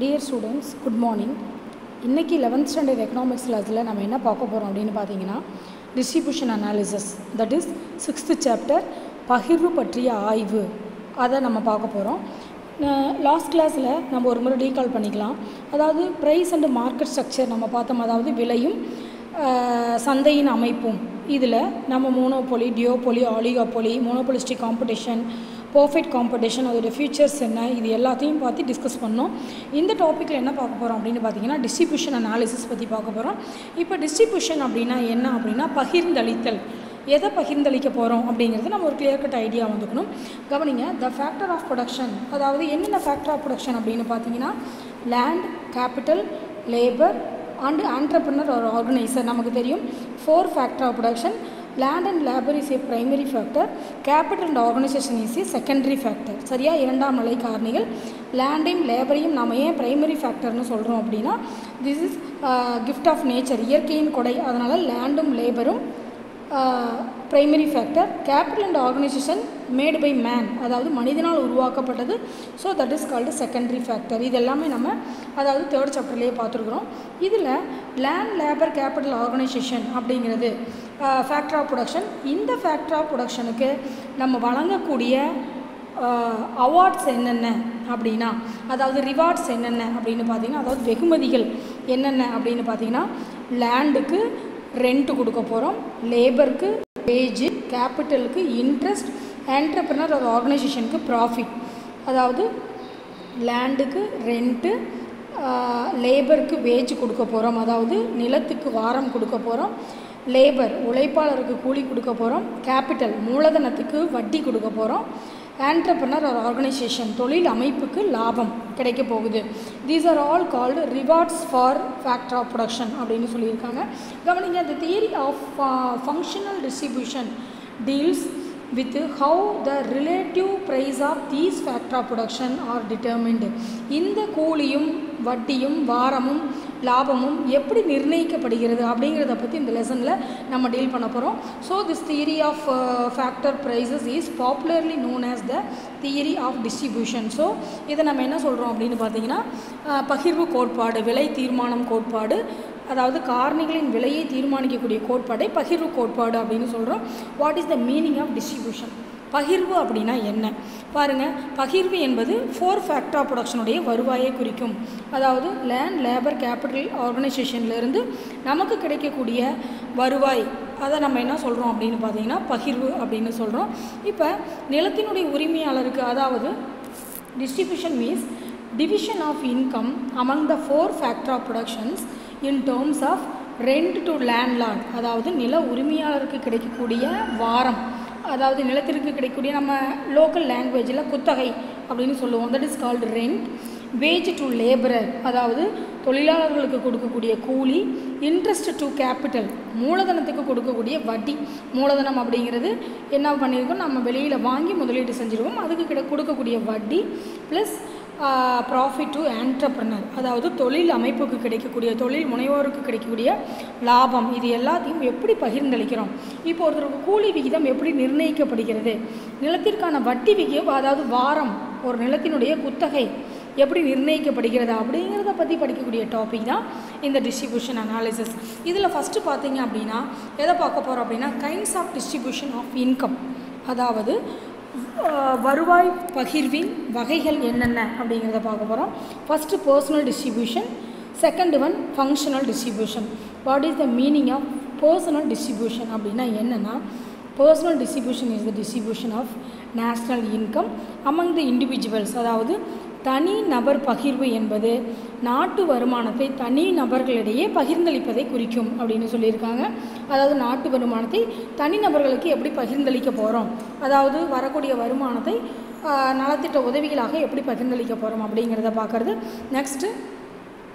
Dear students good morning இன்றைக்கி eleventh standard economics கிளாஸில் நம்ம என்ன பார்க்க போகிறோம் அப்படின்னு பார்த்தீங்கன்னா distribution analysis that is sixth chapter பகிர்வு பற்றிய ஆய்வு. அதை நம்ம பார்க்க போகிறோம் லாஸ்ட் கிளாஸில் நம்ம ஒரு முறை ரீகால் பண்ணிக்கலாம். அதாவது ப்ரைஸ் அண்ட் மார்க்கெட் ஸ்ட்ரக்சர் நம்ம பார்த்தோம். அதாவது விலையும் சந்தையின் அமைப்பும். இதில் நம்ம monopoly duopoly oligopoly monopolistic competition perfect competition அதோடய ஃபியூச்சர்ஸ் என்ன இது எல்லாத்தையும் பார்த்து டிஸ்கஸ் பண்ணோம். இந்த டாப்பிக்கில் என்ன பார்க்க போகிறோம் அப்படின்னு பார்த்தீங்கன்னா டிஸ்ட்ரிபியூஷன் அனாலிசிஸ் பற்றி பார்க்க போகிறோம் இப்போ டிஸ்ட்ரிபியூஷன் அப்படின்னா என்ன அப்படின்னா பகிர்ந்தளித்தல். எதை பகிர்ந்தளிக்க போகிறோம் அப்படிங்கிறது நம்ம ஒரு கிளியர் கட் ஐடியா வந்துக்கணும். கவனிங்க த ஃபேக்டர் ஆஃப் ப்ரொடக்ஷன் அதாவது என்னென்ன ஃபேக்டர் ஆஃப் ப்ரொடக்ஷன் அப்படின்னு பார்த்தீங்கன்னா land capital labour and entrepreneur ஒரு ஆர்கனைசர் நமக்கு தெரியும். Four factor of production land and labour is a primary factor capital and organisation is a secondary factor சரியா? இரண்டாம் நிலை காரணிகள். லேண்டையும் லேபரையும் நம்ம ஏன் பிரைமரி ஃபேக்டர்னு சொல்கிறோம் அப்படின்னா this is gift of nature இயற்கையின் கொடை. அதனால் லேண்டும் லேபரும் primary factor capital and organisation made by man அதாவது மனிதனால் உருவாக்கப்பட்டது. So that is called secondary factor இது எல்லாமே நம்ம அதாவது தேர்ட் சாப்டர்லேயே பார்த்துருக்குறோம். இதில் லேண்ட் லேபர் கேபிட்டல் ஆர்கனைசேஷன் அப்படிங்கிறது ஃபேக்டர் ஆஃப் ப்ரொடக்ஷன் இந்த ஃபேக்டர் ஆஃப் ப்ரொடக்ஷனுக்கு நம்ம வழங்கக்கூடிய அவார்ட்ஸ் என்னென்ன அப்படின்னா அதாவது ரிவார்ட்ஸ் என்னென்ன அப்படின்னு பார்த்தீங்கன்னா அதாவது வெகுமதிகள் என்னென்ன அப்படின்னு பார்த்தீங்கன்னா லேண்டுக்கு ரெண்ட்டு கொடுக்க போகிறோம் லேபருக்கு பேஜு கேபிட்டலுக்கு இன்ட்ரெஸ்ட் என்டர்பிரினர் ஒரு ஆர்கனைசேஷனுக்கு ப்ராஃபிட் அதாவது லேண்டுக்கு ரெண்ட்டு லேபருக்கு வேஜ் கொடுக்க போகிறோம் அதாவது நிலத்துக்கு வாரம் கொடுக்க போகிறோம் லேபர் உழைப்பாளருக்கு கூலி கொடுக்க போகிறோம் கேபிட்டல் மூலதனத்துக்கு வட்டி கொடுக்க போகிறோம் ஆண்டர்பிரினர் ஒரு ஆர்கனைசேஷன் தொழில் அமைப்புக்கு லாபம் கிடைக்க போகுது. These are all called rewards for factor of production அப்படின்னு சொல்லியிருக்காங்க. கவனிங்க the theory of functional distribution deals with how the relative price of these factor of production are determined. இந்த கூலியும் வட்டியும் வாரமும் லாபமும் எப்படி நிர்ணயிக்கப்படுகிறது அப்படிங்கிறத பற்றி இந்த லெசனில் நம்ம டீல் பண்ண போகிறோம் so this theory of factor prices is popularly known as the theory of distribution so இதை நம்ம என்ன சொல்கிறோம் அப்படின்னு பார்த்தீங்கன்னா பகிர்வு கோட்பாடு விலை தீர்மானம் கோட்பாடு அதாவது காரணிகளின் விலையை தீர்மானிக்கக்கூடிய கோட்பாடை பகிர்வு கோட்பாடு அப்படின்னு சொல்கிறோம் what is the meaning of distribution பகிர்வு அப்படின்னா என்ன? பாருங்கள் பகிர்வு என்பது ஃபோர் ஃபேக்டர் ஆஃப் ப்ரொடக்ஷனுடைய வருவாயை குறிக்கும். அதாவது லேண்ட் லேபர் கேபிட்டல் ஆர்கனைசேஷன்லேருந்து நமக்கு கிடைக்கக்கூடிய வருவாய். அதை நம்ம என்ன சொல்கிறோம் அப்படின்னு பார்த்தீங்கன்னா பகிர்வு அப்படின்னு சொல்கிறோம் இப்போ நிலத்தினுடைய உரிமையாளருக்கு அதாவது distribution means division of income among the four factor of productions in terms of rent to landlord. அதாவது நில உரிமையாளருக்கு கிடைக்கக்கூடிய வாரம். அதாவது நிலத்திற்கு கிடைக்கக்கூடிய நம்ம லோக்கல் லாங்குவேஜில் குத்தகை அப்படின்னு சொல்லுவோம். That is called rent wage to labourer அதாவது தொழிலாளர்களுக்கு கொடுக்கக்கூடிய கூலி. இன்ட்ரெஸ்ட் டு கேபிட்டல் மூலதனத்துக்கு கொடுக்கக்கூடிய வட்டி. மூலதனம் அப்படிங்கிறது என்ன பண்ணியிருக்கோம் நம்ம வெளியில் வாங்கி முதலீடு செஞ்சுருவோம். அதுக்கு கிட கொடுக்கக்கூடிய வட்டி ப்ளஸ் ப்ராஃபிட் டு ஆண்டர்ப்ரனர் அதாவது தொழில் அமைப்புக்கு கிடைக்கக்கூடிய தொழில் முனைவோருக்கு கிடைக்கக்கூடிய லாபம். இது எல்லாத்தையும் எப்படி பகிர்ந்தளிக்கிறோம்? இப்போ ஒருத்தருக்கு கூலி விகிதம் எப்படி நிர்ணயிக்கப்படுகிறது? நிலத்திற்கான வட்டி விகிதம் அதாவது வாரம் ஒரு நிலத்தினுடைய குத்தகை எப்படி நிர்ணயிக்கப்படுகிறது அப்படிங்கிறத பற்றி படிக்கக்கூடிய டாபிக் தான் இந்த டிஸ்ட்ரிபியூஷன் அனாலிசிஸ் இதில் ஃபஸ்ட்டு பார்த்தீங்க அப்படின்னா எதை பார்க்க போகிறோம் அப்படின்னா kinds of distribution of income அதாவது வருவாய் பகிர்வின் வகைகள் என்னென்ன அப்படிங்கிறத பார்க்க போகிறோம் first personal distribution second one functional distribution what is the meaning of personal distribution அப்படின்னா என்னென்னா personal distribution is the distribution of national income among the individuals அதாவது தனி நபர் பகிர்வு என்பது நாட்டு வருமானத்தை தனி நபர்களிடையே பகிர்ந்தளிப்பதை குறிக்கும் அப்படின்னு சொல்லியிருக்காங்க. அதாவது நாட்டு வருமானத்தை தனி நபர்களுக்கு எப்படி பகிர்ந்தளிக்க போகிறோம் அதாவது வரக்கூடிய வருமானத்தை நலத்திட்ட உதவிகளாக எப்படி பகிர்ந்தளிக்க போகிறோம் அப்படிங்கிறத பார்க்குறது. நெக்ஸ்ட்டு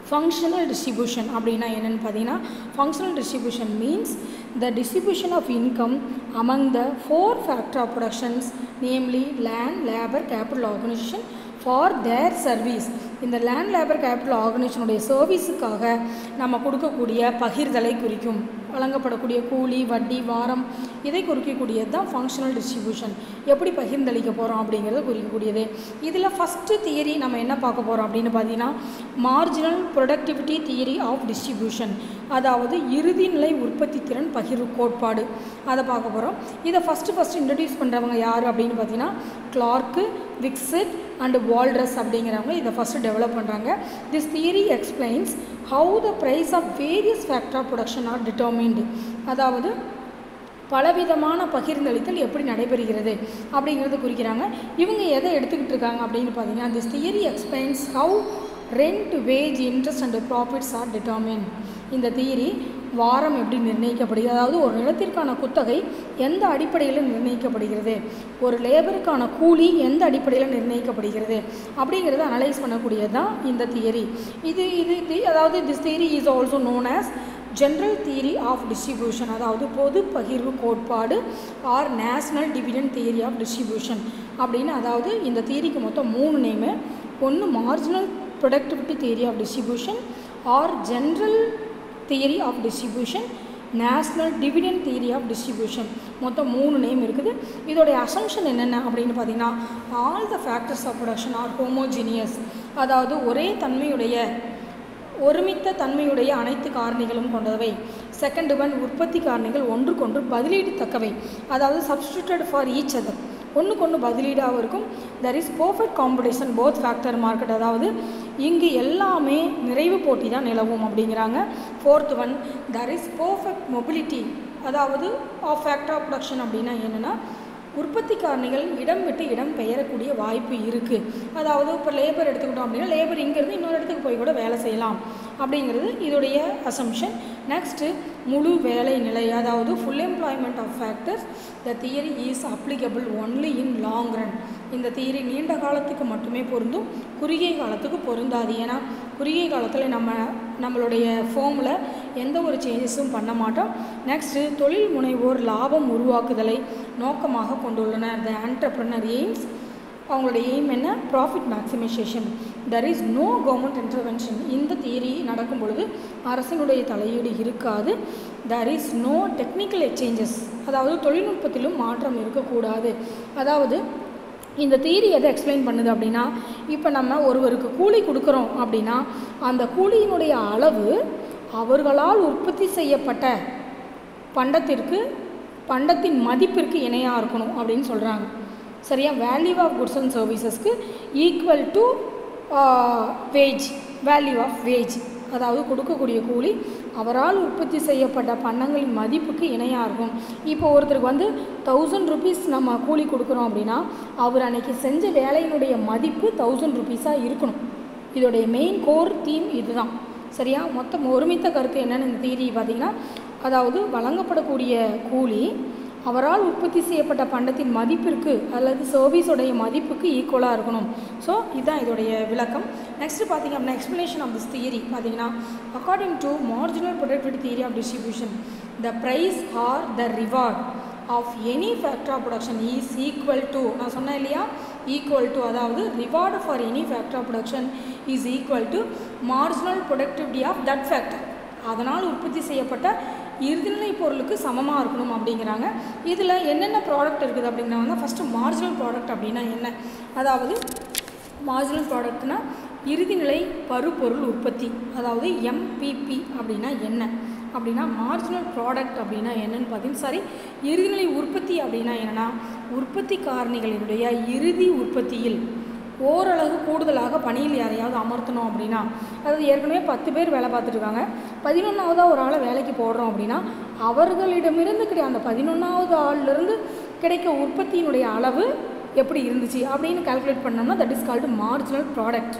ஃபங்க்ஷனல் டிஸ்ட்ரிபியூஷன் அப்படின்னா என்னென்னு பார்த்தீங்கன்னா functional distribution means the distribution of income among the four factor of productions namely land labour capital organisation for their service இந்த லேண்ட் லேபர் கேபிட்டல் ஆர்கனைசேஷனுடைய சர்வீஸுக்காக நம்ம கொடுக்கக்கூடிய பகிர்தலை குறிக்கும். வழங்கப்படக்கூடிய கூலி வட்டி வாரம் இதை குறிக்கக்கூடியது தான் ஃபங்க்ஷனல் டிஸ்ட்ரிபியூஷன் எப்படி பகிர்ந்தளிக்க போகிறோம் அப்படிங்கிறத குறிக்கக்கூடியது. இதில் ஃபஸ்ட்டு தியரி நம்ம என்ன பார்க்க போகிறோம் அப்படின்னு பார்த்தீங்கன்னா marginal productivity theory of distribution அதாவது இறுதிநிலை உற்பத்தி திறன் பகிர்வு கோட்பாடு. அதை பார்க்க போகிறோம் இதை ஃபஸ்ட்டு ஃபஸ்ட்டு இன்ட்ரடியூஸ் பண்ணுறவங்க யார் அப்படின்னு பார்த்தீங்கன்னா கிளார்க்கு விக்ஸட் அண்டு வால்ட்ரஸ் அப்படிங்கிறவங்க இதை ஃபஸ்ட்டு டெவலப் பண்ணுறாங்க this theory explains how the price of various factor of production are determined அதாவது பலவிதமான பகிர்ந்தளித்தல் எப்படி நடைபெறுகிறது அப்படிங்கிறது குறிக்கிறாங்க. இவங்க எதை எடுத்துக்கிட்டு இருக்காங்க அப்படின்னு பார்த்தீங்கன்னா this theory explains how rent wage interest and profits are determine இந்த தியரி வாரம் எப்படி நிர்ணயிக்கப்படுகிறது? அதாவது ஒரு நிலத்திற்கான குத்தகை எந்த அடிப்படையில் நிர்ணயிக்கப்படுகிறது? ஒரு லேபருக்கான கூலி எந்த அடிப்படையில் நிர்ணயிக்கப்படுகிறது? அப்படிங்கிறத அனலைஸ் பண்ணக்கூடியது தான் இந்த தியரி இது இது தி- அதாவது this theory is also known as general theory of distribution அதாவது பொது பகிர்வு கோட்பாடு or national dividend theory of distribution அப்படின்னு அதாவது இந்த தியரிக்கு மொத்தம் மூணு நேமு ஒன்று marginal productivity theory of distribution or general theory of distribution national dividend theory of distribution மொத்தம் மூணு நேம் இருக்குது. இதோடைய அசம்ஷன் என்னென்ன அப்படின்னு பார்த்தீங்கன்னா all the factors of production are homogeneous அதாவது ஒரே தன்மையுடைய ஒருமித்த தன்மையுடைய அனைத்து காரணிகளும் கொண்டவை. செகண்ட் ஒன் உற்பத்தி காரணிகள் ஒன்றுக்கொன்று பதிலீடு தக்கவை. அதாவது சப்ஸ்டியூட்டட் ஃபார் ஈச் அதர் ஒன்றுக்கொன்று பதிலீடாகவும் இருக்கும். There is perfect competition both factor market அதாவது இங்கு எல்லாமே நிறைவு போட்டி தான் நிலவும் அப்படிங்கிறாங்க. Fourth one there is perfect mobility அதாவது ஆஃப் ஃபேக்டர் ஆஃப் ப்ரொடக்ஷன் அப்படின்னா என்னென்னா உற்பத்தி காரணிகள் இடம் விட்டு இடம் பெயரக்கூடிய வாய்ப்பு இருக்குது அதாவது இப்போ லேபர் எடுத்துக்கிட்டோம் அப்படின்னா லேபர் இங்கேருந்து இன்னொரு இடத்துக்கு போய் கூட வேலை செய்யலாம். அப்படிங்கிறது இதோடைய அசம்ஷன் நெக்ஸ்ட்டு முழு வேலை நிலை அதாவது full employment of factors the theory is applicable only in long run இந்த தியரி நீண்ட காலத்துக்கு மட்டுமே பொருந்தும் குறுகிய காலத்துக்கு பொருந்தாது. ஏன்னா குறுகிய காலத்தில் நம்ம நம்மளுடைய ஃபோமில் எந்த ஒரு சேஞ்சஸும் பண்ண மாட்டோம். நெக்ஸ்ட்டு தொழில் முனைவோர் லாபம் உருவாக்குதலை நோக்கமாக கொண்டுள்ளனர். த ஆண்டர்பிரனர் எய்ம்ஸ் அவங்களுடைய எய்ம் என்ன? Profit maximisation there is no government intervention இந்த தியரி நடக்கும் பொழுது அரசினுடைய தலையீடு இருக்காது. There is no technical exchanges அதாவது தொழில்நுட்பத்திலும் மாற்றம் இருக்கக்கூடாது. அதாவது இந்த தியரி எதை எக்ஸ்பிளைன் பண்ணுது அப்படின்னா இப்போ நம்ம ஒருவருக்கு கூலி கொடுக்குறோம் அப்படின்னா அந்த கூலியினுடைய அளவு அவர்களால் உற்பத்தி செய்யப்பட்ட பண்டத்திற்கு பண்டத்தின் மதிப்பிற்கு இணையாக இருக்கணும் அப்படின்னு சொல்கிறாங்க சரியா? Value of goods and சர்வீசஸ்க்கு equal to wage value of wage அதாவது கொடுக்கக்கூடிய கூலி அவரால் உற்பத்தி செய்யப்பட்ட பண்டங்களின் மதிப்புக்கு இணையாக இருக்கும் இப்போ ஒருத்தருக்கு வந்து தௌசண்ட் ருபீஸ் நம்ம கூலி கொடுக்குறோம் அப்படின்னா அவர் அன்னைக்கு செஞ்ச வேலையினுடைய மதிப்பு தௌசண்ட் ருபீஸாக இருக்கணும். இதோடைய மெயின் கோர் தீம் இதுதான். சரியா? மொத்தம் ஒருமித்த கருத்து என்னென்னு இந்த தியரி பார்த்தீங்கன்னா அதாவது வழங்கப்படக்கூடிய கூலி அவரால் உற்பத்தி செய்யப்பட்ட பண்டத்தின் மதிப்பிற்கு அல்லது சர்வீஸோடைய மதிப்புக்கு ஈக்குவலாக இருக்கணும். ஸோ இதுதான் இதோடைய விளக்கம். நெக்ஸ்ட் பார்த்தீங்க அப்படின்னா எக்ஸ்ப்ளனேஷன் ஆஃப் திஸ் தியரி பார்த்தீங்கன்னா according to marginal productivity theory of distribution the price or the reward of any factor of production is equal to நான் சொன்னேன் இல்லையா? ஈக்குவல் டு அதாவது reward for any factor of production is equal to marginal productivity of that factor அதனால் உற்பத்தி செய்யப்பட்ட இறுதிநிலை பொருளுக்கு சமமாக இருக்கணும் அப்படிங்கிறாங்க. இதில் என்னென்ன ப்ராடக்ட் இருக்குது அப்படின்னா வந்து ஃபஸ்ட்டு மார்ஜினல் ப்ராடக்ட் அப்படின்னா என்ன? அதாவது மார்ஜினல் ப்ராடக்ட்னா இறுதிநிலை பருப்பொருள் உற்பத்தி. அதாவது எம்பிபி அப்படின்னா என்ன? அப்படின்னா மார்ஜினல் ப்ராடக்ட் அப்படின்னா என்னன்னு பார்த்தீங்கன்னா சாரி இறுதிநிலை உற்பத்தி அப்படின்னா என்னென்னா உற்பத்தி காரணிகளினுடைய இறுதி உற்பத்தியில் ஓரளவு கூடுதலாக பணியில் யாரையாவது அமர்த்தணும் அப்படின்னா அதாவது ஏற்கனவே பத்து பேர் வேலை பார்த்துட்ருக்காங்க. பதினொன்றாவதாக ஒரு ஆளை வேலைக்கு போடுறோம் அப்படின்னா அவர்களிடமிருந்து கிடை அந்த பதினொன்றாவது ஆள்லேருந்து கிடைக்க உற்பத்தியினுடைய அளவு எப்படி இருந்துச்சு அப்படின்னு கால்குலேட் பண்ணோம்னா that is called marginal product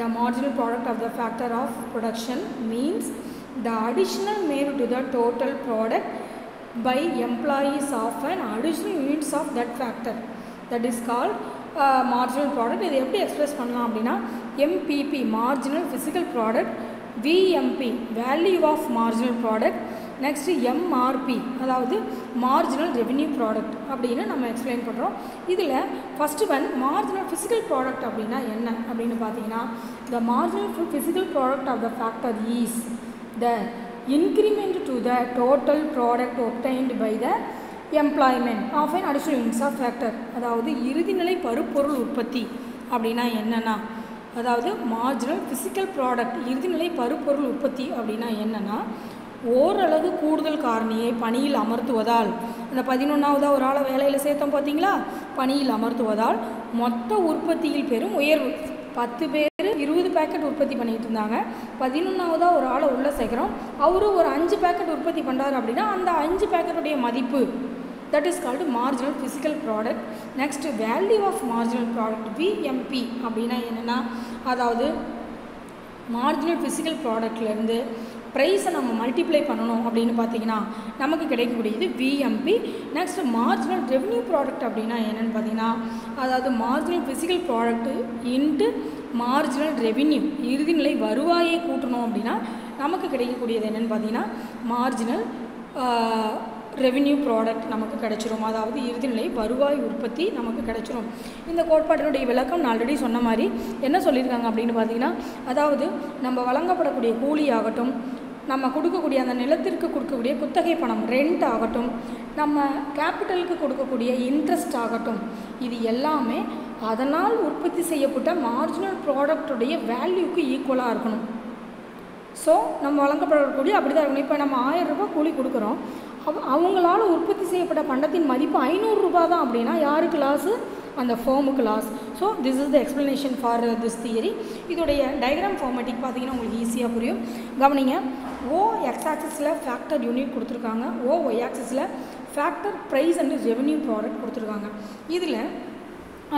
the marginal product of the factor of production means the additional made to the total product by employees of an additional units of that factor. That is called marginal product இது எப்படி express பண்ணலாம் அப்படின்னா MPP marginal physical product VMP value of marginal product next MRP அதாவது marginal revenue product அப்படின்னு நம்ம explain பண்ணுறோம் இதில் first one marginal physical product அப்படின்னா என்ன? அப்படின்னு பார்த்தீங்கன்னா the marginal physical product of the factor is the increment to the total product obtained by the employment of an additional units of factor அதாவது இறுதிநிலை பருப்பொருள் உற்பத்தி அப்படின்னா என்னென்னா அதாவது மார்ஜினல் ஃபிசிக்கல் ப்ராடக்ட் இறுதிநிலை பருப்பொருள் உற்பத்தி அப்படின்னா என்னென்னா ஓரளவு கூடுதல் காரணியை பணியில் அமர்த்துவதால் அந்த பதினொன்றாவதாக ஒரு ஆளை வேலையில் சேர்த்தோம் பார்த்தீங்களா? பணியில் அமர்த்துவதால் மொத்த உற்பத்தியில் பெரும் உயர்வு. பத்து பேர் இருபது பேக்கெட் உற்பத்தி பண்ணிகிட்டு இருந்தாங்க. பதினொன்றாவதாக ஒரு ஆளை உள்ளே சேர்க்குறோம் அவரும் ஒரு அஞ்சு பேக்கெட் உற்பத்தி பண்ணுறாரு அப்படின்னா அந்த அஞ்சு பேக்கெட்டுடைய மதிப்பு that is called marginal physical product next value of marginal product VMP அப்படின்னா என்னென்னா அதாவது மார்ஜினல் ஃபிசிக்கல் ப்ராடக்ட்லேருந்து ப்ரைஸை நம்ம மல்டிப்ளை பண்ணணும் அப்படின்னு பார்த்தீங்கன்னா நமக்கு கிடைக்கக்கூடியது VMP next marginal revenue product அப்படின்னா என்னென்னு பார்த்தீங்கன்னா அதாவது marginal physical product into marginal revenue இறுதிநிலை வருவாயை கூட்டணும் அப்படின்னா நமக்கு கிடைக்கக்கூடியது என்னென்னு பார்த்தீங்கன்னா மார்ஜினல் ரெவென்யூ ப்ராடக்ட் நமக்கு கிடைச்சிரும். அதாவது இறுதிநிலை வருவாய் உற்பத்தி நமக்கு கிடச்சிரும். இந்த கோட்பாட்டினுடைய விளக்கம் நான் ஆல்ரெடி சொன்ன மாதிரி என்ன சொல்லியிருக்காங்க அப்படின்னு பார்த்தீங்கன்னா அதாவது நம்ம வழங்கப்படக்கூடிய கூலி ஆகட்டும் நம்ம கொடுக்கக்கூடிய அந்த நிலத்திற்கு கொடுக்கக்கூடிய குத்தகை பணம் ரெண்ட் ஆகட்டும் நம்ம கேபிட்டலுக்கு கொடுக்கக்கூடிய இன்ட்ரெஸ்ட் ஆகட்டும் இது எல்லாமே அதனால் உற்பத்தி செய்யப்பட்ட மார்ஜினல் ப்ராடக்ட்டுடைய வேல்யூக்கு ஈக்குவலாக இருக்கணும். ஸோ நம்ம வழங்கப்படக்கூடிய அப்படி தான் இருக்கணும். இப்போ நம்ம ஆயிரம் ரூபாய் கூலி கொடுக்குறோம். அவங்களால உற்பத்தி செய்யப்பட்ட பண்டத்தின் மதிப்பு ஐநூறு ரூபா தான் அப்படின்னா யாருக்கு லாஸு அந்த ஃபோமுக்கு loss so this is the explanation for this theory இதோடைய டயக்ராம் ஃபார்மேட்டிக் பார்த்தீங்கன்னா உங்களுக்கு ஈஸியாக புரியும். கவனிங்க. ஓ எக்ஸ் ஃபேக்டர் யூனிட் கொடுத்துருக்காங்க. O Y ஆக்சஸில் factor price and revenue product கொடுத்துருக்காங்க. இதில்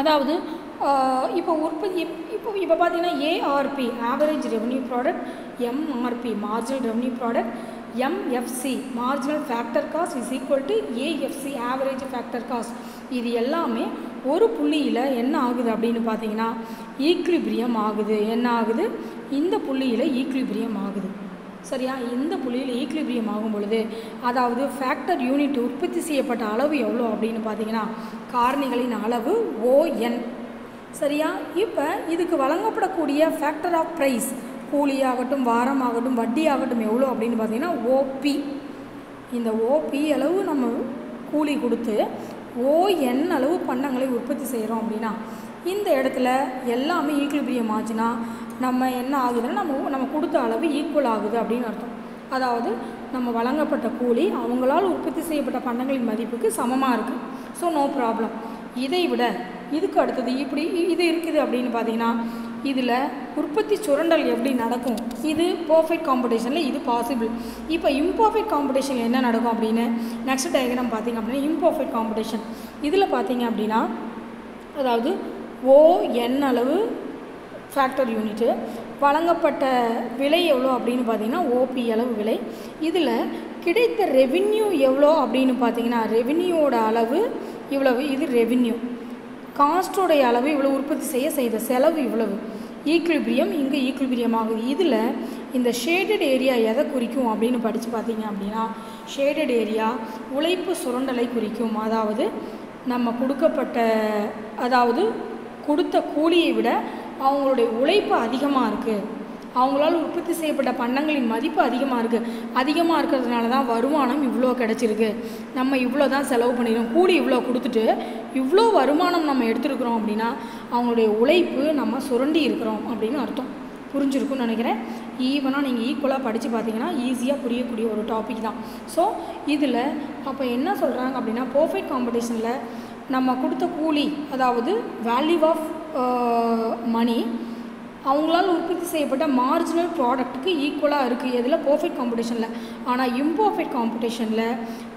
அதாவது இப்போ உற்பத்தி இப்போ இப்போ பார்த்தீங்கன்னா ARP average revenue product MRP marginal revenue product MFC marginal factor cost is equal to AFC average factor cost இது எல்லாமே ஒரு புள்ளியில் என்ன ஆகுது அப்படின்னு பார்த்தீங்கன்னா ஈக்லிபிரியம் ஆகுது. என்ன ஆகுது? இந்த புள்ளியில் ஈக்லிபிரியம் ஆகுது. சரியா? இந்த புள்ளியில் ஈக்லிபிரியம் ஆகும் பொழுது அதாவது ஃபேக்டர் யூனிட் உற்பத்தி செய்யப்பட்ட அளவு எவ்வளோ அப்படின்னு பார்த்தீங்கன்னா காரணிகளின் அளவு ஓஎன் சரியா? இப்போ இதுக்கு வழங்கப்படக்கூடிய ஃபேக்டர் ஆஃப் ப்ரைஸ் கூலி ஆகட்டும் வாரம் வட்டி ஆகட்டும் எவ்வளோ அப்படின்னு பார்த்தீங்கன்னா ஓபி இந்த ஓபி அளவு நம்ம கூலி கொடுத்து ஓஎன் அளவு பண்டங்களை உற்பத்தி செய்கிறோம் அப்படின்னா இந்த இடத்துல எல்லாமே ஈக்குலிபிரியம் ஆச்சுன்னா நம்ம என்ன ஆகுதுன்னா நம்ம நம்ம கொடுத்த அளவு ஈக்குவல் ஆகுது அப்படின்னு அர்த்தம். அதாவது நம்ம வழங்கப்பட்ட கூலி அவங்களால் உற்பத்தி செய்யப்பட்ட பண்டங்களின் மதிப்புக்கு சமமாக இருக்குது ஸோ நோ ப்ராப்ளம் இதை விட இதுக்கு அடுத்தது இப்படி இது இருக்குது அப்படின்னு பார்த்தீங்கன்னா இதில் உற்பத்தி சுரண்டல் எப்படி நடக்கும்? இது பர்ஃபெக்ட் காம்படிஷனில் இது பாசிபிள் இப்போ இம்பர்ஃபெக்ட் காம்படிஷனில் என்ன நடக்கும் அப்படின்னு? நெக்ஸ்ட் டயக்ராம் பார்த்தீங்க அப்படின்னா இம்பர்ஃபெக்ட் காம்படிஷன் இதில் பார்த்தீங்க அப்படின்னா அதாவது ஓ என் அளவு ஃபேக்டர் யூனிட்டு வழங்கப்பட்ட விலை எவ்வளோ அப்படின்னு பார்த்தீங்கன்னா ஓபி அளவு விலை. இதில் கிடைத்த ரெவின்யூ எவ்வளோ அப்படின்னு பார்த்தீங்கன்னா ரெவின்யூவோட அளவு இவ்வளவு இது ரெவின்யூ காஸ்டோடைய அளவு இவ்வளோ உற்பத்தி செய்ய செய்த செலவு இவ்வளவு. ஈக்குலிபிரியம் இங்கே ஈக்குலிபிரியம் ஆகுது இதில் இந்த ஷேடட் ஏரியா எதை குறிக்கும் அப்படின்னு படித்து பார்த்தீங்க அப்படின்னா ஷேடட் ஏரியா உழைப்பு சுரண்டலை குறிக்கும். அதாவது நம்ம கொடுக்கப்பட்ட அதாவது கொடுத்த கூலியை விட அவங்களுடைய உழைப்பு அதிகமாக இருக்குது அவங்களால் உற்பத்தி செய்யப்பட்ட பண்டங்களின் மதிப்பு அதிகமாக இருக்குது அதிகமாக இருக்கிறதுனால தான் வருமானம் இவ்வளோ கிடச்சிருக்கு. நம்ம இவ்வளோ தான் செலவு பண்ணிக்கிறோம் கூலி இவ்வளோ கொடுத்துட்டு இவ்வளோ வருமானம் நம்ம எடுத்துருக்குறோம் அப்படின்னா அவங்களுடைய உழைப்பு நம்ம சுரண்டி இருக்கிறோம் அப்படின்னு அர்த்தம். புரிஞ்சிருக்கும்னு நினைக்கிறேன். ஈவனாக நீங்கள் ஈக்குவலாக படித்து பார்த்தீங்கன்னா ஈஸியாக புரியக்கூடிய ஒரு டாபிக் தான். ஸோ இதில் அப்போ என்ன சொல்கிறாங்க அப்படின்னா பர்ஃபெக்ட் காம்படிஷனில் நம்ம கொடுத்த கூலி அதாவது வேல்யூ ஆஃப் மணி அவங்களால் உற்பத்தி செய்யப்பட்ட மார்ஜினல் ப்ராடக்ட்டுக்கு ஈக்குவலாக இருக்குது எதில்? பர்ஃபெக்ட் காம்படிஷனில் ஆனால் இம்பர்ஃபெக்ட் காம்படிஷனில்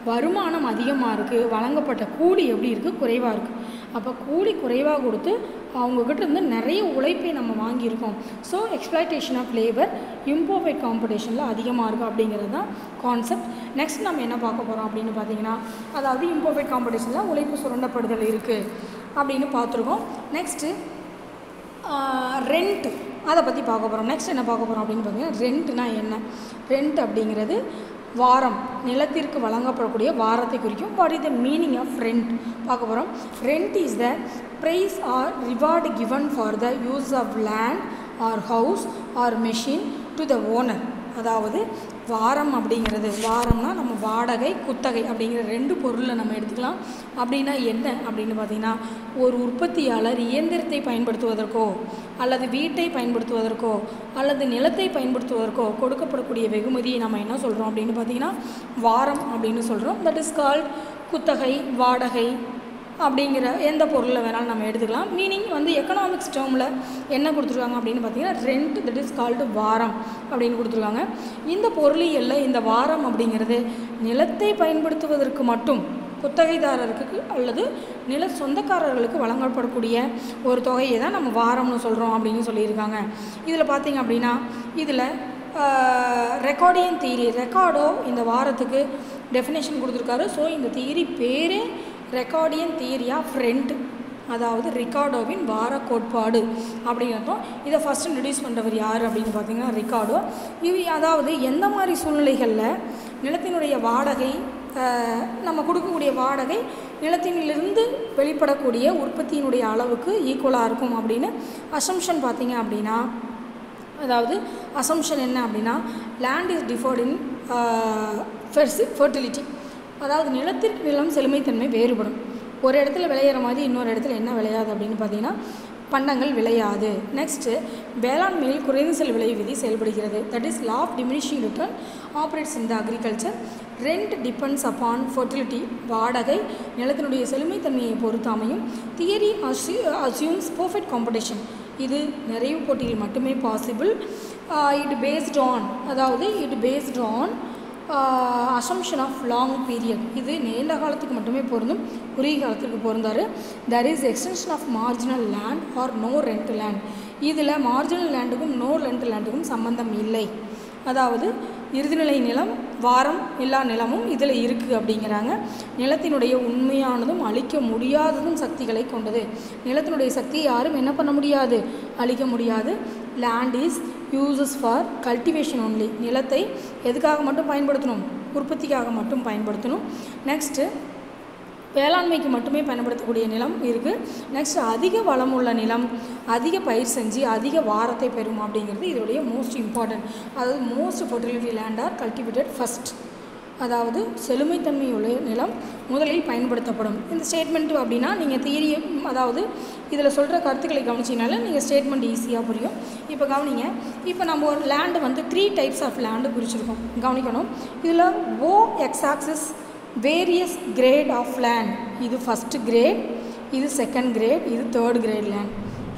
வருமானம் அதிகமாக இருக்குது வழங்கப்பட்ட கூலி எப்படி இருக்குது குறைவாக இருக்குது அப்போ கூலி குறைவாக கொடுத்து அவங்கக்கிட்ட இருந்து நிறைய உழைப்பை நம்ம வாங்கியிருக்கோம். So exploitation of labour imperfect காம்படிஷனில் அதிகமாக இருக்குது அப்படிங்கிறது தான் கான்செப்ட் நெக்ஸ்ட் நம்ம என்ன பார்க்க போகிறோம் அப்படின்னு பார்த்தீங்கன்னா அதாவது இம்பர்ஃபெக்ட் காம்படிஷனில் உழைப்பு சுரண்டப்படுதல் இருக்குது அப்படின்னு பார்த்துருக்கோம். நெக்ஸ்ட்டு ரெண்ட் அதை பற்றி பார்க்க போகிறோம் நெக்ஸ்ட் என்ன பார்க்க போகிறோம் அப்படின்னு பார்த்தீங்கன்னா ரெண்ட்னா என்ன? ரெண்ட் அப்படிங்கிறது வாரம். நிலத்திற்கு வழங்கப்படக்கூடிய வாரத்தை குறிக்கும். What is the meaning of rent பார்க்க போகிறோம் rent is the price or reward given for the use of land or house or machine to the owner அதாவது வாரம் அப்படிங்கிறது. வாரம்னா நம்ம வாடகை குத்தகை அப்படிங்கிற ரெண்டு பொருளை நம்ம எடுத்துக்கலாம். அப்படின்னா என்ன? அப்படின்னு பார்த்தீங்கன்னா ஒரு உற்பத்தியாளர் இயந்திரத்தை பயன்படுத்துவதற்கோ அல்லது வீட்டை பயன்படுத்துவதற்கோ அல்லது நிலத்தை பயன்படுத்துவதற்கோ கொடுக்கப்படக்கூடிய வெகுமதியை நம்ம என்ன சொல்கிறோம் அப்படின்னு பார்த்தீங்கன்னா வாரம் அப்படின்னு சொல்கிறோம் தட் இஸ் கால்ட் குத்தகை வாடகை அப்படிங்கிற எந்த பொருளை வேணாலும் நம்ம எடுத்துக்கலாம். மீனிங் வந்து எக்கனாமிக்ஸ் டேர்மில் என்ன கொடுத்துருக்காங்க அப்படின்னு பார்த்தீங்கன்னா ரெண்ட் தட் இஸ் கால்டு வாரம் அப்படின்னு கொடுத்துருக்காங்க. இந்த பொருளியல்ல இந்த வாரம் அப்படிங்கிறது நிலத்தை பயன்படுத்துவதற்கு மட்டும் குத்தகைதாரருக்கு அல்லது நில சொந்தக்காரர்களுக்கு வழங்கப்படக்கூடிய ஒரு தொகையை தான் நம்ம வாரம்னு சொல்கிறோம் அப்படின்னு சொல்லியிருக்காங்க. இதில் பார்த்தீங்க அப்படின்னா இதில் ரெக்கார்டியன் தியரி ரெக்கார்டோ இந்த வாரத்துக்கு டெஃபினேஷன் கொடுத்துருக்காரு. ஸோ இந்த தியரி பேரே ரெக்கார்டியன் தியரி ஆஃப் ரெண்ட் அதாவது ரிகார்டோவின் வார கோட்பாடு அப்படிங்கிறதும் இதை ஃபஸ்ட்டு இன்ட்ரடியூஸ் பண்ணுறவர் யார் அப்படின்னு பார்த்தீங்கன்னா ரிகார்டோ இது அதாவது எந்த மாதிரி சூழ்நிலைகளில் நிலத்தினுடைய வாடகை நம்ம கொடுக்கக்கூடிய வாடகை நிலத்தினிலிருந்து வெளிப்படக்கூடிய உற்பத்தியினுடைய அளவுக்கு ஈக்குவலாக இருக்கும் அப்படின்னு அசம்ஷன் பார்த்தீங்க அப்படின்னா அதாவது அசம்ஷன் என்ன அப்படின்னா land is differed in fertility அதாவது நிலத்திற்கு நிலம் செழுமைத்தன்மை வேறுபடும். ஒரு இடத்துல விளையிற மாதிரி இன்னொரு இடத்துல என்ன விளையாது அப்படின்னு பார்த்தீங்கன்னா பண்டங்கள் விளையாது. நெக்ஸ்ட்டு வேளாண்மையில் குறைந்த செல் விலை விதி செயல்படுகிறது. That is law of diminishing return operates in the agriculture rent depends upon fertility வாடகை நிலத்தினுடைய செழுமைத்தன்மையை பொறுத்து அமையும். தியரி அசியூம்ஸ் பர்ஃபெக்ட் காம்படிஷன் இது நிறைவு போட்டியில் மட்டுமே பாசிபிள் இட் பேஸ்ட் ஆன் அதாவது it based on assumption of long period இது நீண்ட காலத்துக்கு மட்டுமே பொருந்தும் குறுகிய காலத்துக்கு பொருந்தார் there is extension of marginal land or no rent land இதில் மார்ஜினல் லேண்டுக்கும் நோ ரெண்ட் லேண்டுக்கும் சம்பந்தம் இல்லை. அதாவது இறுதிநிலை நிலம் வாரம் எல்லா நிலமும் இதில் இருக்குது அப்படிங்கிறாங்க. நிலத்தினுடைய உண்மையானதும் அழிக்க முடியாததும் சக்திகளை கொண்டது. நிலத்தினுடைய சக்தியை யாரும் என்ன பண்ண முடியாது? அழிக்க முடியாது. Land is uses for cultivation only நிலத்தை எதுக்காக மட்டும் பயன்படுத்தணும்? உற்பத்திக்காக மட்டும் பயன்படுத்தணும். நெக்ஸ்ட்டு வேளாண்மைக்கு மட்டுமே பயன்படுத்தக்கூடிய நிலம் இருக்குது நெக்ஸ்ட் அதிக வளமுள்ள நிலம் அதிக பயிர் செஞ்சு அதிக வாரத்தை பெறும் அப்படிங்கிறது இதோடைய மோஸ்ட் இம்பார்ட்டன்ட் அதாவது most fertility land are cultivated first அதாவது செழுமைத்தன்மையுள்ள நிலம் முதலில் பயன்படுத்தப்படும். இந்த ஸ்டேட்மெண்ட்டு அப்படின்னா நீங்கள் தியரி அதாவது இதில் சொல்கிற கருத்துக்களை கவனிச்சிங்கனால நீங்கள் ஸ்டேட்மெண்ட் ஈஸியாக புரியும். இப்போ கவனிங்க இப்போ நம்ம ஒரு லேண்டு வந்து த்ரீ டைப்ஸ் ஆஃப் லேண்டு குறிச்சிருக்கோம். கவனிக்கணும். இதில் O X axis various grade of land இது ஃபஸ்ட்டு கிரேட் இது செகண்ட் கிரேட் இது third grade land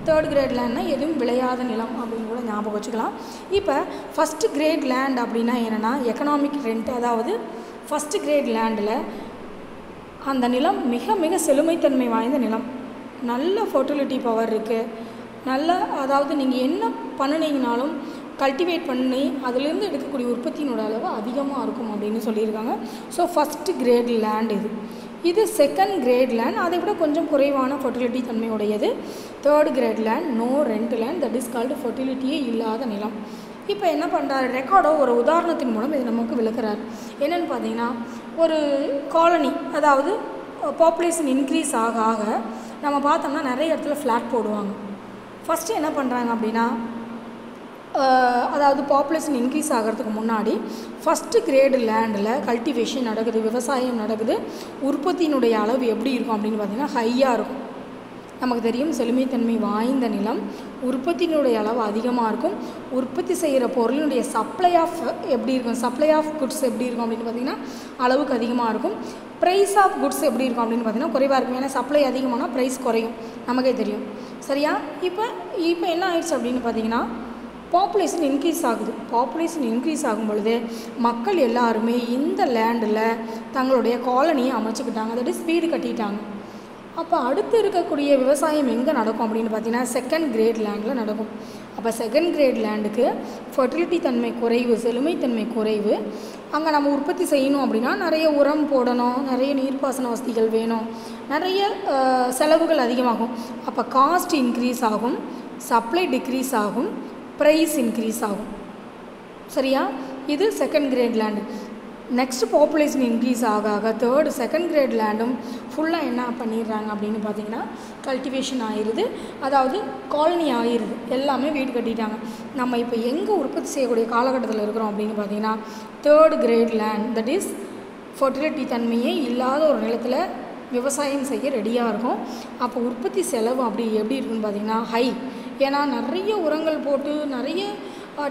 third grade லேண்ட்னா எதுவும் விளையாத நிலம் அப்படின்னு கூட ஞாபகம் வச்சுக்கலாம். இப்போ ஃபஸ்ட்டு கிரேட் லேண்ட் அப்படின்னா என்னென்னா எக்கனாமிக் ரெண்ட் அதாவது ஃபஸ்ட்டு கிரேட் லேண்டில் அந்த நிலம் மிக மிக செழுமைத்தன்மை வாய்ந்த நிலம். நல்ல ஃபர்டிலிட்டி பவர் இருக்குது நல்ல அதாவது நீங்கள் என்ன பண்ணினீங்கனாலும் கல்டிவேட் பண்ணி அதுலேருந்து எடுக்கக்கூடிய உற்பத்தியினோட அளவு அதிகமாக இருக்கும் அப்படின்னு சொல்லியிருக்காங்க. ஸோ ஃபஸ்ட்டு கிரேட் லேண்ட் இது. இது செகண்ட் கிரேட் லேண்ட் அதை விட கொஞ்சம் குறைவான fertility தன்மையுடையது. Third grade land no rent land that is called ஃபர்டிலிட்டியே இல்லாத நிலம். இப்போ என்ன பண்ணுறாரு ரெக்கார்டோ ஒரு உதாரணத்தின் மூலம் இது நமக்கு விளக்குறாரு. என்னென்னு பார்த்தீங்கன்னா ஒரு காலனி அதாவது பாப்புலேஷன் இன்க்ரீஸ் ஆக ஆக நம்ம பார்த்தோம்னா நிறைய இடத்துல ஃப்ளாட் போடுவாங்க. ஃபஸ்ட்டு என்ன பண்ணுறாங்க அப்படின்னா அதாவது பாப்புலேஷன் இன்க்ரீஸ் ஆகிறதுக்கு முன்னாடி ஃபஸ்ட்டு கிரேடு லேண்டில் கல்டிவேஷன் நடக்குது விவசாயம் நடக்குது உற்பத்தியினுடைய அளவு எப்படி இருக்கும் அப்படின்னு பார்த்தீங்கன்னா ஹையாக இருக்கும். நமக்கு தெரியும் செழுமைத்தன்மை வாய்ந்த நிலம் உற்பத்தியினுடைய அளவு அதிகமாக இருக்கும். உற்பத்தி செய்கிற பொருளினுடைய சப்ளை ஆஃப் எப்படி இருக்கும்? சப்ளை ஆஃப் குட்ஸ் எப்படி இருக்கும் அப்படின்னு பார்த்தீங்கன்னா அளவுக்கு அதிகமாக இருக்கும். ப்ரைஸ் ஆஃப் குட்ஸ் எப்படி இருக்கும் அப்படின்னு பார்த்தீங்கன்னா குறைவாக இருக்கும். ஏன்னா சப்ளை அதிகமானால் ப்ரைஸ் குறையும். நமக்கே தெரியும். சரியா? இப்போ இப்போ என்ன ஆயிடுச்சு அப்படின்னு பார்த்தீங்கன்னா பாப்புலேஷன் இன்க்ரீஸ் ஆகுது. பாப்புலேஷன் இன்க்ரீஸ் ஆகும் பொழுது மக்கள் எல்லாருமே இந்த லேண்டில் தங்களுடைய காலனியை அமைச்சுக்கிட்டாங்க. அதாவது ஸ்பீடு கட்டிட்டாங்க. அப்போ அடுத்து இருக்கக்கூடிய விவசாயம் எங்கே நடக்கும் அப்படின்னு பார்த்தீங்கன்னா செகண்ட் கிரேட் லேண்டில் நடக்கும். அப்போ செகண்ட் கிரேட் லேண்டுக்கு ஃபர்டிலிட்டி தன்மை குறைவு செழுமைத்தன்மை குறைவு. அங்கே நம்ம உற்பத்தி செய்யணும் அப்படின்னா நிறைய உரம் போடணும் நிறைய நீர்ப்பாசன வசதிகள் வேணும். நிறைய செலவுகள் அதிகமாகும். அப்போ காஸ்ட் இன்க்ரீஸ் ஆகும் சப்ளை டிக்ரீஸ் ஆகும். ப்ரைஸ் இன்க்ரீஸ் ஆகும். சரியா? இது second grade land next population increase ஆக ஆக தேர்டு செகண்ட் கிரேட் லேண்டும் ஃபுல்லாக என்ன பண்ணிடுறாங்க அப்படின்னு பார்த்தீங்கன்னா கல்டிவேஷன் ஆயிடுது அதாவது காலனி ஆயிடுது எல்லாமே வீடு கட்டிட்டாங்க. நம்ம இப்போ எங்கே உற்பத்தி செய்யக்கூடிய காலகட்டத்தில் இருக்கிறோம் அப்படின்னு பார்த்தீங்கன்னா third grade land that is fertility தன்மையே இல்லாத ஒரு நிலத்தில் விவசாயம் செய்ய ரெடியாக இருக்கும். அப்போ உற்பத்தி செலவு அப்படி எப்படி இருக்குன்னு பார்த்தீங்கன்னா ஹை ஏன்னா நிறைய உரங்கள் போட்டு நிறைய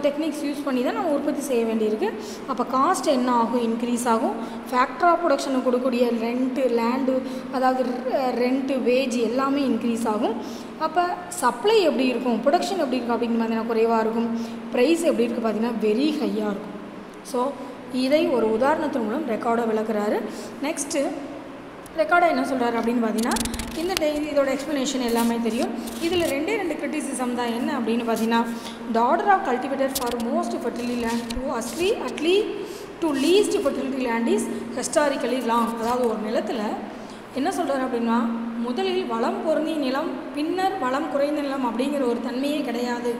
டெக்னிக்ஸ் யூஸ் பண்ணி தான் நம்ம உற்பத்தி செய்ய வேண்டியிருக்கு. அப்போ காஸ்ட் என்ன ஆகும்? இன்க்ரீஸ் ஆகும். ஃபேக்ட்ரா ப்ரொடக்ஷனுக்கு கொடுக்கக்கூடிய ரெண்ட்டு லேண்டு அதாவது ரெண்ட்டு வேஜ் எல்லாமே இன்க்ரீஸ் ஆகும். அப்போ சப்ளை எப்படி இருக்கும்? ப்ரொடக்ஷன் எப்படி இருக்கும்? அப்படின்னு பார்த்தீங்கன்னா குறைவாக இருக்கும். ப்ரைஸ் எப்படி இருக்குது பார்த்தீங்கன்னா வெரி ஹையாக இருக்கும். ஸோ இதை ஒரு உதாரணத்தின் மூலம் ரெக்கார்டை விளக்குறாரு. நெக்ஸ்ட்டு ரெக்கார்டை என்ன சொல்கிறாரு அப்படின்னு பார்த்தீங்கன்னா இந்த டே இதோட எக்ஸ்ப்ளனேஷன் எல்லாமே தெரியும். இதில் ரெண்டே ரெண்டு கிரிட்டிசிசம் தான் என்ன அப்படின்னு பார்த்தீங்கன்னா the order of cultivator for most fertility land to அஸ்லி Atlee to least fertility land is historically long அதாவது ஒரு நிலத்தில் என்ன சொல்கிறார் அப்படின்னா முதலில் வளம் பொருந்திய நிலம் பின்னர் வளம் குறைந்த நிலம் அப்படிங்கிற ஒரு தன்மையே கிடையாது.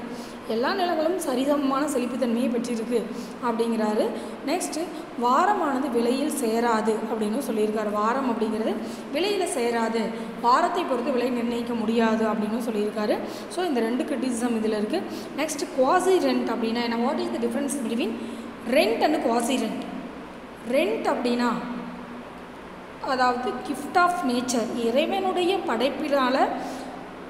எல்லா நிலங்களும் சரிசமமான செழிப்புத்தன்மையை பெற்றிருக்கு அப்படிங்கிறாரு. நெக்ஸ்ட்டு வாரமானது விலையில் சேராது அப்படின்னு சொல்லியிருக்காரு. வாரம் அப்படிங்கிறது விலையில் சேராது. வாரத்தை பொறுத்து விலை நிர்ணயிக்க முடியாது அப்படின்னு சொல்லியிருக்காரு. ஸோ இந்த ரெண்டு கிரிட்டிசிசம் இதில் இருக்குது நெக்ஸ்ட் குவாசி ரெண்ட் அப்படின்னா என்ன? What is the difference between rent and quasi rent rent அப்படின்னா அதாவது கிஃப்ட் ஆஃப் நேச்சர் இறைவனுடைய படைப்பினால்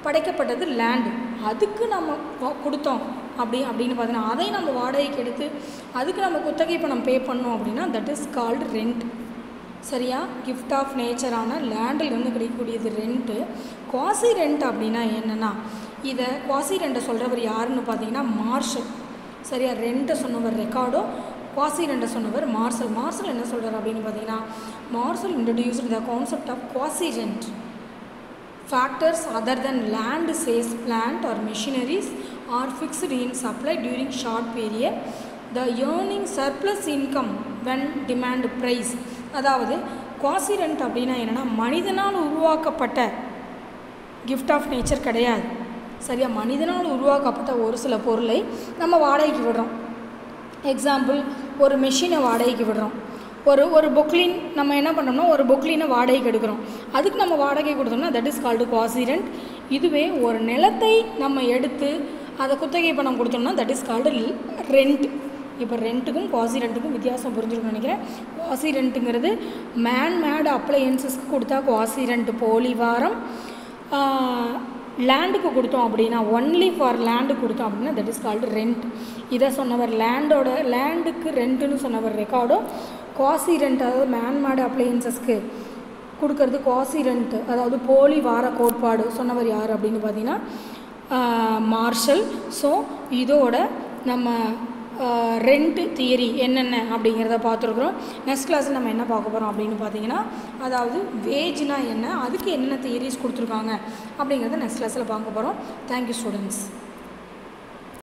படைக்கப்பட்டது லேண்டு அதுக்கு நம்ம கொடுத்தோம். அப்படி அப்படின்னு பார்த்தீங்கன்னா அதை நம்ம வாடகைக்கு எடுத்து அதுக்கு நம்ம குத்தகை பணம் பே பண்ணோம் அப்படின்னா தட் இஸ் கால்டு ரெண்ட் சரியா? கிஃப்ட் ஆஃப் நேச்சரான லேண்டிலிருந்து கிடைக்கக்கூடியது ரெண்ட்டு குவாசி ரெண்ட் அப்படின்னா என்னென்னா இதை குவாசி ரெண்டை சொல்கிறவர் யாருன்னு பார்த்தீங்கன்னா மார்ஷல் சரியா? ரெண்ட்டை சொன்னவர் ரெக்கார்டோ குவாசி ரெண்டை சொன்னவர் மார்சல் மார்சல் என்ன சொல்கிறார் அப்படின்னு பார்த்தீங்கன்னா Marshall introduced the concept of quasi rent factors other than land sales plant or machineries are fixed in supply during short period the earning surplus income when demand price அதாவது quasi rent அப்படின்னா என்னென்னா மனிதனால் உருவாக்கப்பட்ட gift of nature கிடையாது சரியா மனிதனால் உருவாக்கப்பட்ட ஒரு சில பொருளை நம்ம வாடகைக்கு விடுறோம் எக்ஸாம்பிள் ஒரு மெஷினை வாடகைக்கு விடுறோம் ஒரு ஒரு பொக்லின் நம்ம என்ன பண்ணோம்னா ஒரு பொக்லினை வாடகைக்கு எடுக்கிறோம். அதுக்கு நம்ம வாடகை கொடுத்தோம்னா that is called quasi rent இதுவே ஒரு நிலத்தை நம்ம எடுத்து அதை குத்தகை பணம் கொடுத்தோம்னா தட் இஸ் கால்டு ரெண்ட் இப்போ ரெண்ட்டுக்கும் குவாசி ரெண்ட்டுக்கும் வித்தியாசம் புரிஞ்சிருக்கும்னு நினைக்கிறேன். குவாசி ரெண்ட்டுங்கிறது மேன் மேடு அப்ளையன்சஸ்க்கு கொடுத்தா குவாசி ரெண்ட் போலி வாரம். லேண்டுக்கு கொடுத்தோம் அப்படின்னா ஒன்லி ஃபார் லேண்டு கொடுத்தோம் அப்படின்னா தட் இஸ் கால்டு ரெண்ட் இதை சொன்னவர் லேண்டோட லேண்டுக்கு ரெண்ட்டுன்னு சொன்னவர் ரெக்கார்டும் காசி ரெண்ட் அதாவது மேன்மேடு அப்ளையன்சஸ்க்கு கொடுக்கறது காசி ரெண்ட் அதாவது போலி வார கோட்பாடு சொன்னவர் யார் அப்படின்னு பார்த்தீங்கன்னா மார்ஷல். ஸோ இதோட நம்ம ரெண்ட் தியரி என்னென்ன அப்படிங்கிறத பார்த்துருக்குறோம். நெக்ஸ்ட் கிளாஸ் நம்ம என்ன பார்க்க போகிறோம் அப்படின்னு பார்த்தீங்கன்னா அதாவது வேஜ்னா என்ன அதுக்கு என்னென்ன தியரிஸ் கொடுத்துருக்காங்க அப்படிங்கிறத நெக்ஸ்ட் கிளாஸில் பார்க்க போகிறோம் தேங்க்யூ ஸ்டூடெண்ட்ஸ்